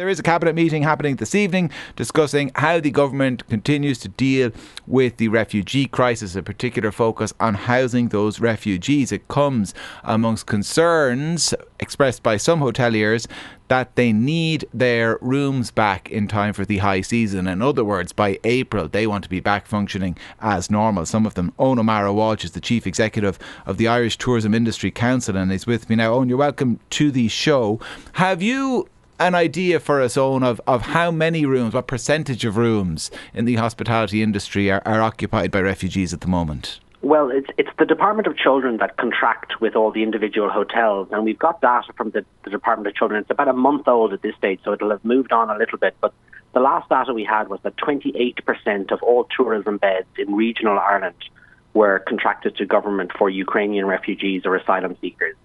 There is a cabinet meeting happening this evening discussing how the government continues to deal with the refugee crisis, a particular focus on housing those refugees. It comes amongst concerns expressed by some hoteliers that they need their rooms back in time for the high season. In other words, by April, they want to be back functioning as normal. Some of them, Eoghan O'Mara Walsh is the chief executive of the Irish Tourism Industry Council and is with me now. Eoghan, you're welcome to the show. Have you an idea for us, Eoghan, of, of how many rooms, what percentage of rooms in the hospitality industry are, are occupied by refugees at the moment? Well, it's it's the Department of Children that contract with all the individual hotels, and we've got data from the, the Department of Children. It's about a month old at this stage, so it'll have moved on a little bit. But the last data we had was that 28% of all tourism beds in regional Ireland were contracted to government for Ukrainian refugees or asylum seekers.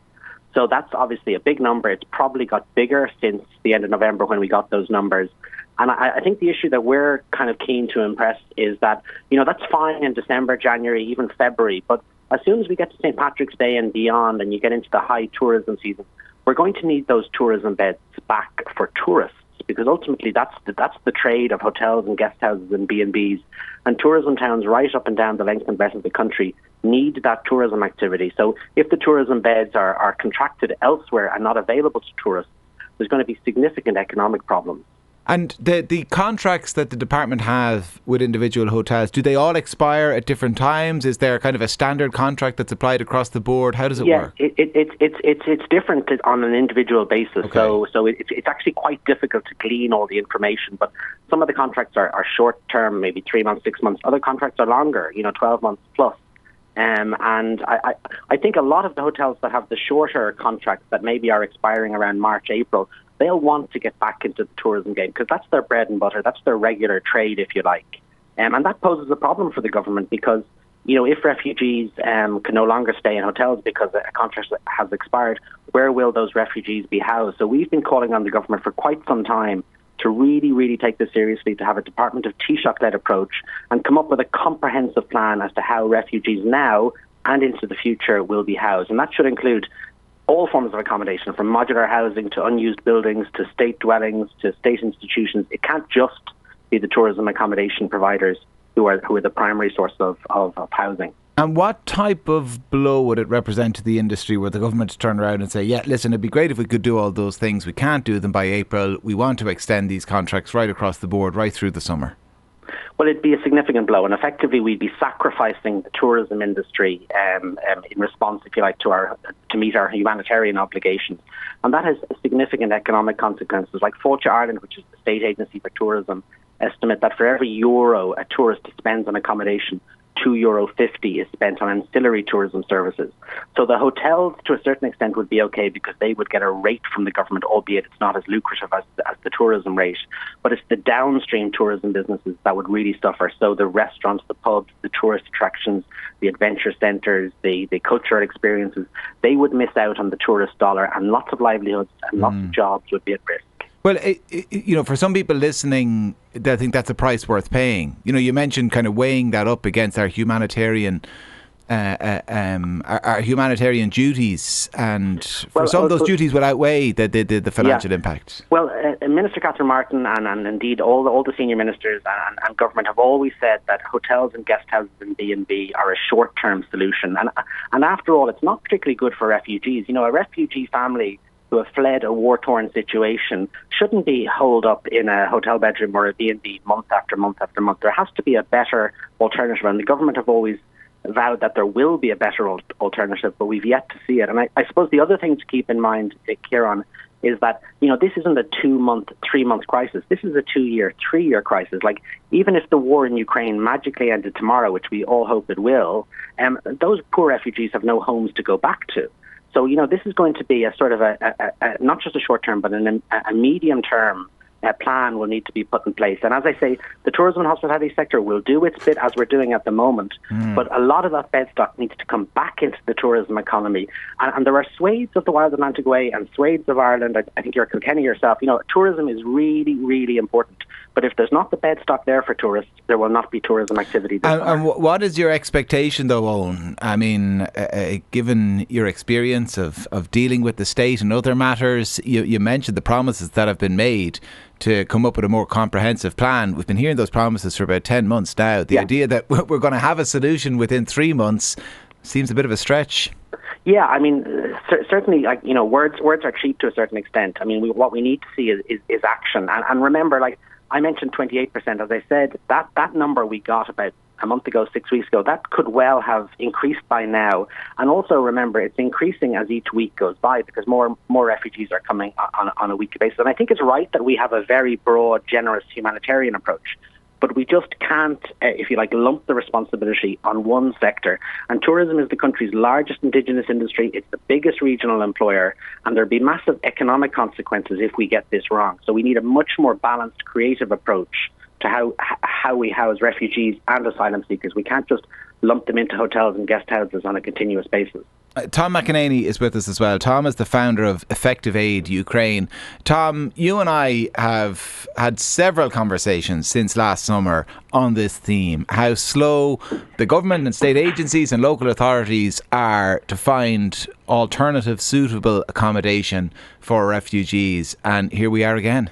So that's obviously a big number. It's probably got bigger since the end of November when we got those numbers. And I, I think the issue that we're kind of keen to impress is that, you know, that's fine in December, January, even February. But as soon as we get to St. Patrick's Day and beyond and you get into the high tourism season, we're going to need those tourism beds back for tourists because ultimately that's the, that's the trade of hotels and guest houses and B&Bs. And tourism towns right up and down the length and breadth of the country need that tourism activity. So if the tourism beds are, are contracted elsewhere and not available to tourists, there's going to be significant economic problems. And the the contracts that the department have with individual hotels, do they all expire at different times? Is there kind of a standard contract that's applied across the board? How does it yeah, work? Yeah, it, it, it's it's it's different on an individual basis. Okay. So so it, it's actually quite difficult to glean all the information. But some of the contracts are, are short term, maybe three months, six months. Other contracts are longer, you know, twelve months plus. Um, and I, I, I think a lot of the hotels that have the shorter contracts that maybe are expiring around March, April, they'll want to get back into the tourism game because that's their bread and butter. That's their regular trade, if you like. Um, and that poses a problem for the government because, you know, if refugees um, can no longer stay in hotels because a contract has expired, where will those refugees be housed? So we've been calling on the government for quite some time to really, really take this seriously, to have a Department of Taoiseach-led approach and come up with a comprehensive plan as to how refugees now and into the future will be housed. And that should include all forms of accommodation, from modular housing to unused buildings to state dwellings to state institutions. It can't just be the tourism accommodation providers who are who are the primary source of, of, of housing. And what type of blow would it represent to the industry where the government turn around and say, yeah, listen, it'd be great if we could do all those things. We can't do them by April. We want to extend these contracts right across the board, right through the summer. Well, it'd be a significant blow, and effectively we'd be sacrificing the tourism industry um, um, in response, if you like, to our to meet our humanitarian obligations, and that has significant economic consequences. Like Fáilte Ireland, which is the state agency for tourism, estimate that for every euro a tourist spends on accommodation, two euro fifty is spent on ancillary tourism services. So the hotels, to a certain extent, would be okay because they would get a rate from the government, albeit it's not as lucrative as, as the tourism rate. But it's the downstream tourism businesses that would really suffer. So the restaurants, the pubs, the tourist attractions, the adventure centres, the the cultural experiences, they would miss out on the tourist dollar, and lots of livelihoods and mm. lots of mm. jobs would be at risk. Well, it, it, you know, for some people listening, I think that's a price worth paying. You know, you mentioned kind of weighing that up against our humanitarian. Uh, uh, um, our, our, humanitarian duties, and for well, some of those uh, duties will outweigh the the, the, the financial yeah. impact. Well, uh, Minister Catherine Martin and, and indeed all the, all the senior ministers and, and, government have always said that hotels and guest houses and B and B are a short term solution, and and after all, it's not particularly good for refugees. You know, a refugee family who have fled a war-torn situation shouldn't be holed up in a hotel bedroom or a B&B month after month after month. There has to be a better alternative, and the government have always vowed that there will be a better alternative, but we've yet to see it. And I, I suppose the other thing to keep in mind, Kieran, is that you know this isn't a two-month, three-month crisis. This is a two-year, three-year crisis. Like even if the war in Ukraine magically ended tomorrow, which we all hope it will, um, those poor refugees have no homes to go back to. So, you know, this is going to be a sort of a, a, a not just a short term, but an, a medium term uh, plan will need to be put in place. And as I say, the tourism and hospitality sector will do its bit as we're doing at the moment, mm. but a lot of that bed stock needs to come back into the tourism economy. And, and there are swathes of the Wild Atlantic Way and swathes of Ireland. I, I think you're Kilkenny yourself. You know, tourism is really, really important. But if there's not the bed stock there for tourists, there will not be tourism activity. And, and, what is your expectation, though, Eoghan? I mean, uh, uh, given your experience of, of dealing with the state and other matters, you, you mentioned the promises that have been made to come up with a more comprehensive plan. We've been hearing those promises for about 10 months now. The yeah. idea that we're going to have a solution within three months seems a bit of a stretch. Yeah, I mean, c- certainly, like you know, words words are cheap to a certain extent. I mean, we, what we need to see is, is, is action. And, and remember, like I mentioned, 28%. As I said, that that number we got about a month ago, six weeks ago, that could well have increased by now. And also remember, it's increasing as each week goes by because more and more refugees are coming on, on a weekly basis. And I think it's right that we have a very broad, generous humanitarian approach but we just can't, uh, if you like, lump the responsibility on one sector. And tourism is the country's largest indigenous industry. It's the biggest regional employer, and there'll be massive economic consequences if we get this wrong. So we need a much more balanced, creative approach to how how we house refugees and asylum seekers. We can't just lump them into hotels and guest houses on a continuous basis. Uh, Tom McEnaney is with us as well. Tom is the founder of Effective Aid Ukraine. Tom, you and I have had several conversations since last summer on this theme how slow the government and state agencies and local authorities are to find alternative suitable accommodation for refugees. And here we are again.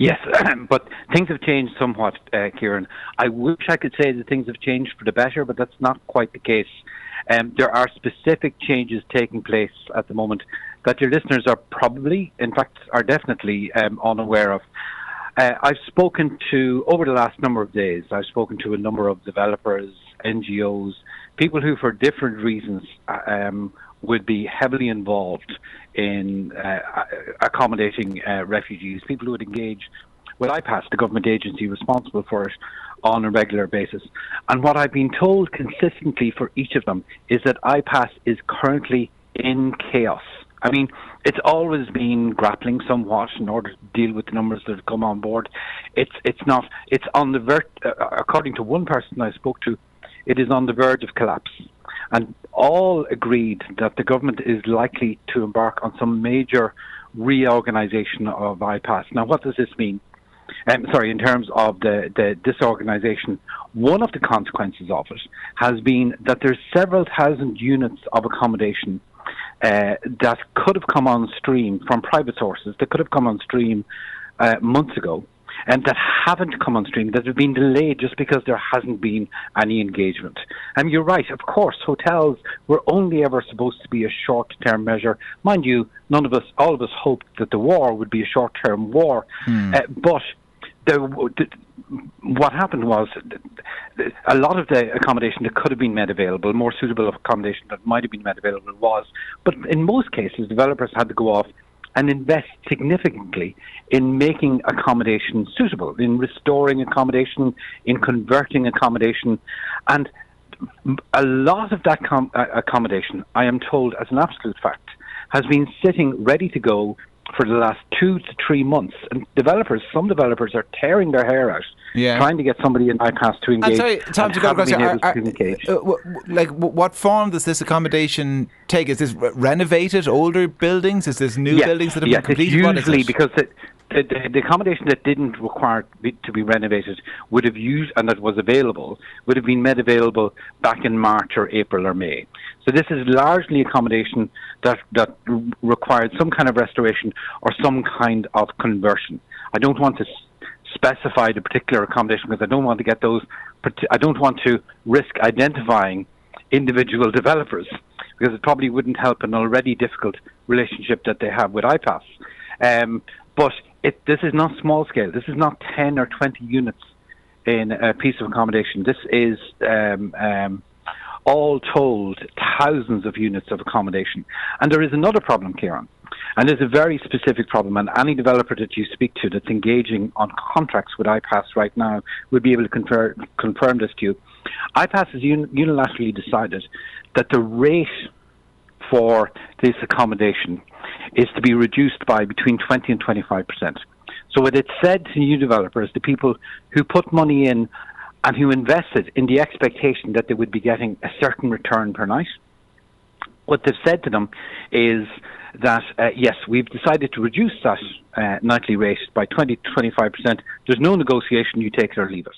Yes, but things have changed somewhat, uh, Kieran. I wish I could say that things have changed for the better, but that's not quite the case. Um, there are specific changes taking place at the moment that your listeners are probably, in fact, are definitely um, unaware of. Uh, I've spoken to, over the last number of days, I've spoken to a number of developers, NGOs, people who, for different reasons, uh, um, would be heavily involved in uh, accommodating uh, refugees, people who would engage with IPAS, the government agency responsible for it, on a regular basis. And what I've been told consistently for each of them is that IPAS is currently in chaos. I mean, it's always been grappling somewhat in order to deal with the numbers that have come on board. It's it's not. It's on the verge. Uh, according to one person I spoke to, it is on the verge of collapse. And all agreed that the government is likely to embark on some major reorganisation of IPAS. Now, what does this mean? um, sorry, in terms of the, the disorganisation, one of the consequences of it has been that there's several thousand units of accommodation uh, that could have come on stream from private sources, that could have come on stream uh, months ago, and that haven't come on stream, that have been delayed just because there hasn't been any engagement. And you're right, of course, hotels were only ever supposed to be a short term measure. Mind you, none of us, all of us hoped that the war would be a short term war. Hmm. Uh, but the, what happened was a lot of the accommodation that could have been made available, more suitable accommodation that might have been made available was, but in most cases, developers had to go off and invest significantly in making accommodation suitable, in restoring accommodation, in converting accommodation, and a lot of that com- uh, accommodation, I am told as an absolute fact, has been sitting ready to go for the last two to three months. And developers, some developers are tearing their hair out yeah. trying to get somebody in IPAS to engage. I'm sorry, Tom, to go question. Are, are, uh, like, what form does this accommodation take? Is this renovated older buildings? Is this new yes, buildings that have yes, been completed? usually because it, the, the, the, accommodation that didn't require to be renovated would have used and that was available would have been made available back in March or April or May. So this is largely accommodation that that required some kind of restoration or some kind of conversion. I don't want to specify the particular accommodation because I don't want to get those. I don't want to risk identifying individual developers because it probably wouldn't help an already difficult relationship that they have with IPAS. Um, but it, this is not small scale. This is not 10 or 20 units in a piece of accommodation. This is, um, um, all told, thousands of units of accommodation. And there is another problem, Kieran. And there's a very specific problem, and any developer that you speak to that's engaging on contracts with IPAS right now will be able to confer, confirm this to you. IPAS has un, unilaterally decided that the rate for this accommodation is to be reduced by between 20 and 25 percent. So what it said to new developers, the people who put money in and who invested in the expectation that they would be getting a certain return per night, what they've said to them is that uh, yes, we've decided to reduce that uh, nightly rate by 20 to 25 percent. There's no negotiation; you take it or leave it.